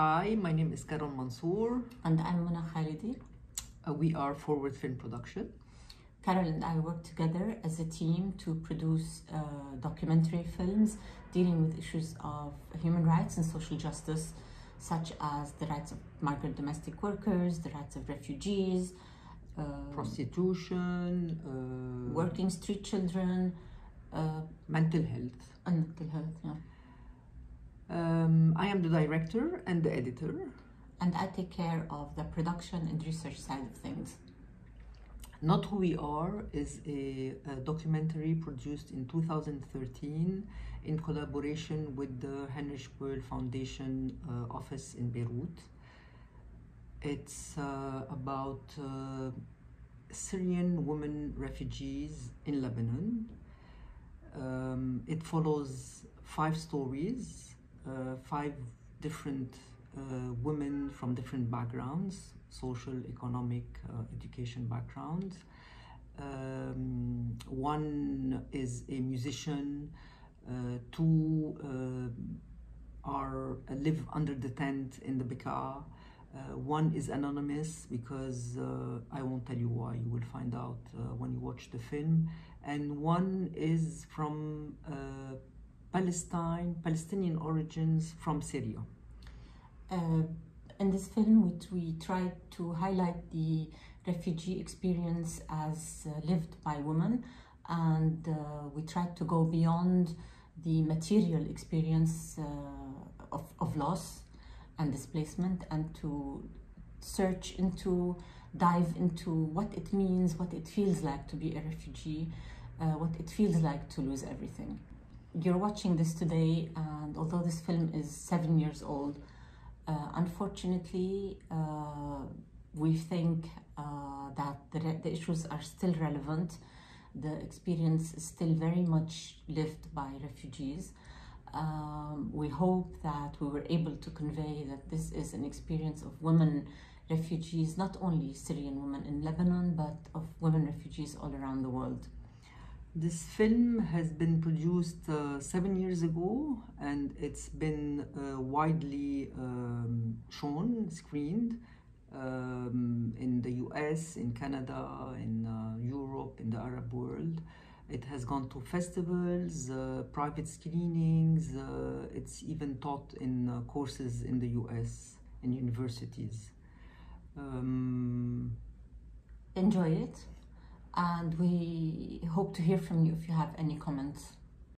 Hi, my name is Carol Mansour. And I'm Mona Khalidi. Uh, we are Forward Film Production. Carol and I work together as a team to produce uh, documentary films dealing with issues of human rights and social justice, such as the rights of migrant domestic workers, the rights of refugees, uh, Prostitution, uh, working street children, uh, mental health. and mental health. I am the director and the editor. And I take care of the production and research side of things. Not Who We Are is a, a documentary produced in 2013 in collaboration with the Heinrich Böll Foundation uh, office in Beirut. It's uh, about uh, Syrian women refugees in Lebanon. Um, it follows five stories, five different uh, women from different backgrounds, social, economic, uh, education backgrounds. Um, one is a musician, uh, two uh, are uh, live under the tent in the Bekaa. Uh, one is anonymous because uh, I won't tell you why. You will find out uh, when you watch the film. And one is from uh, Palestine, Palestinian origins from Syria. Uh, in this film, we, we try to highlight the refugee experience as uh, lived by women, and uh, we try to go beyond the material experience uh, of, of loss and displacement and to search into, dive into what it means, what it feels like to be a refugee, uh, what it feels like to lose everything. You're watching this today, and although this film is seven years old, uh, unfortunately, uh, we think uh, that the, the issues are still relevant. The experience is still very much lived by refugees. Um, we hope that we were able to convey that this is an experience of women refugees, not only Syrian women in Lebanon, but of women refugees all around the world. This film has been produced uh, seven years ago and it's been uh, widely um, shown, screened um, in the US, in Canada, in uh, Europe, in the Arab world. It has gone to festivals, uh, private screenings, uh, it's even taught in uh, courses in the US, in universities. Um, Enjoy it, and we hope to hear from you if you have any comments.